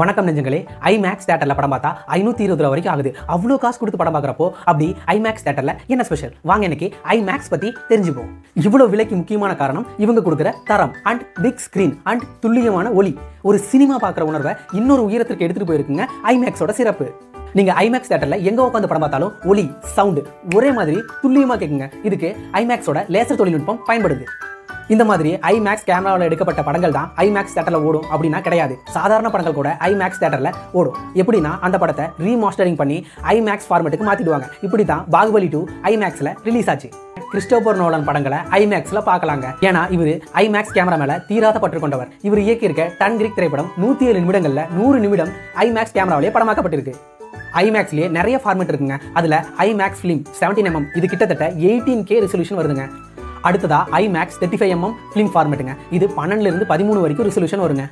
வணக்கம் நெஞ்சங்களே ஐமேக்ஸ் தேட்டரில் படம் பார்த்தா ஐநூற்றி இருபது ரூபா வரைக்கும் ஆகுது. அவ்வளோ காசு கொடுத்து படம் பார்க்குறப்போ அப்படி ஐமேக்ஸ் தேட்டரில் என்ன ஸ்பெஷல் வாங்க இன்னைக்கு ஐமேக்ஸ் பற்றி தெரிஞ்சுப்போம். இவ்வளோ விலைக்கு முக்கியமான காரணம் இவங்க கொடுக்குற தரம் அண்ட் பிக் ஸ்க்ரீன் அண்ட் துல்லியமான ஒளி. ஒரு சினிமா பார்க்குற உணர்வை இன்னொரு உயரத்திற்கு எடுத்துகிட்டு போயிருக்குங்க ஐமேக்ஸோட சிறப்பு. நீங்க ஐமேக்ஸ் தேட்டர்ல எங்க உட்காந்து படம் பார்த்தாலும் ஒலி சவுண்டு ஒரே மாதிரி துல்லியமா கேட்குங்க இதுக்கு ஐமேக்ஸோட லேசர் தொழில்நுட்பம் பயன்படுது. இந்த மாதிரி ஐமேக்ஸ் கேமராவில் எடுக்கப்பட்ட படங்கள் தான் ஐமேக்ஸ் தேட்டரில் ஓடும் அப்படின்னா கிடையாது. சாதாரண படங்கள் கூட ஐமேக்ஸ் தேட்டரில் ஓடும். எப்படின்னா அந்த படத்தை ரீமாஸ்டரிங் பண்ணி ஐமேக்ஸ் ஃபார்மேட்டுக்கு மாற்றிடுவாங்க இப்படி தான் பாகுபலி டூ ஐமேக்ஸில் ரிலீஸ் ஆச்சு. கிறிஸ்டோபர் நோலன் படங்களை ஐமேக்ஸில் பார்க்கலாங்க. ஏன்னா இவர் ஐமேக்ஸ் கேமரா மேலே தீராத பற்று கொண்டவர். இவர் இயக்கியிருக்க டன் கிரிக் திரைப்படம் நூற்றி ஏழு நிமிடங்களில் நூறு நிமிடம் ஐமேக்ஸ் கேமராவிலே படமாக்கப்பட்டிருக்கு. ஐமேக்ஸ்லேயே நிறைய ஃபார்மேட் இருக்குங்க. அதில் ஐமேக்ஸ் ஃபிலிம் செவன்டீன் எம்எம் இது கிட்டத்தட்ட எயிட்டீன் கே ரெசல்யூஷன் வருதுங்க. அடுத்ததா IMAX thirty five M M film ஃபார்மேட்டுங்க இது பன்னெண்டுலேருந்து பதிமூணு வரைக்கும் ரிசல்யூஷன் வருங்க.